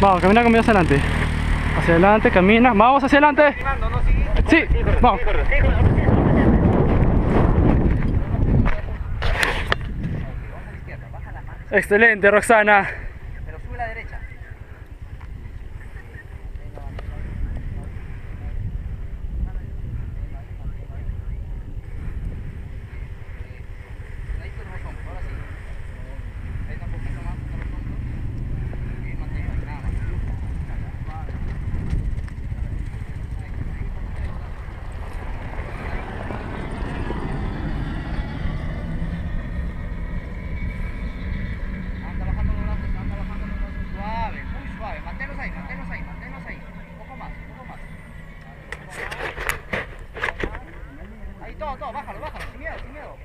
Vamos, camina conmigo hacia adelante. Hacia adelante, camina. Vamos hacia adelante. Sí, vamos. Excelente, Roxana. Pero sube a la derecha. 好了吧，好了吧，好了，熄面了，熄灭了。